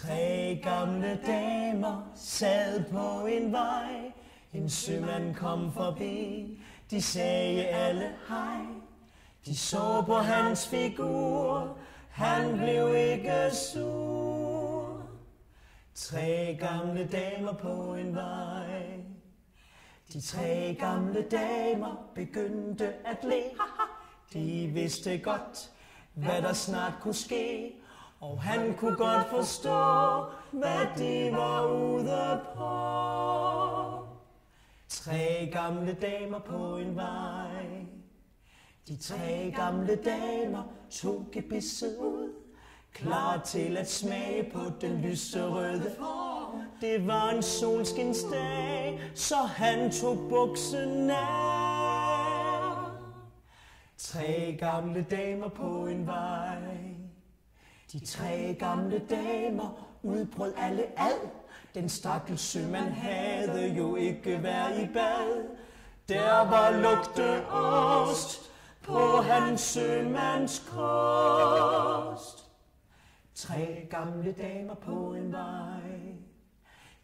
Tre gamle damer sad på en vej. En sømand kom forbi. De sagde alle hej. De så på hans figur. Han blev ikke sur. Tre gamle damer på en vej. De tre gamle damer begyndte at le. De vidste godt, hvad der snart kunne ske. Og han kunne godt forstå, hvad de var ude på. Tre gamle damer på en vej. De tre gamle damer tog gebisset ud, klar til at smage på den lyserøde får. Det var en solskinsdag, så han tog buksen af. Tre gamle damer på en vej. De tre gamle damer udbrød alle ad. Den stakkels sømand havde jo ikke været i bad. Der var lugte ost på hans sømands kost. Tre gamle damer på en vej.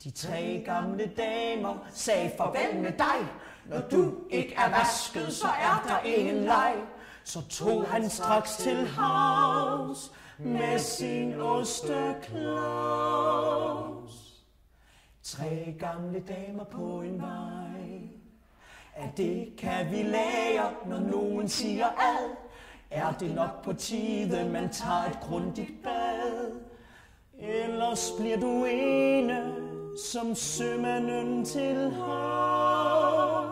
De tre gamle damer sagde farvel med dig. Når du ikke er vasket, så er der ingen leg. Så tog han straks til havs med sin osteklaus. Tre gamle damer på en vej. at det kan vi lære, når nogen siger ad. Er det nok på tide, man tager et grundigt bad? Ellers bliver du ene som sømanden til havs.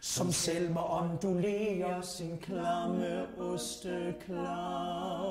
Som selv må ondulere sin klamme osteklaus.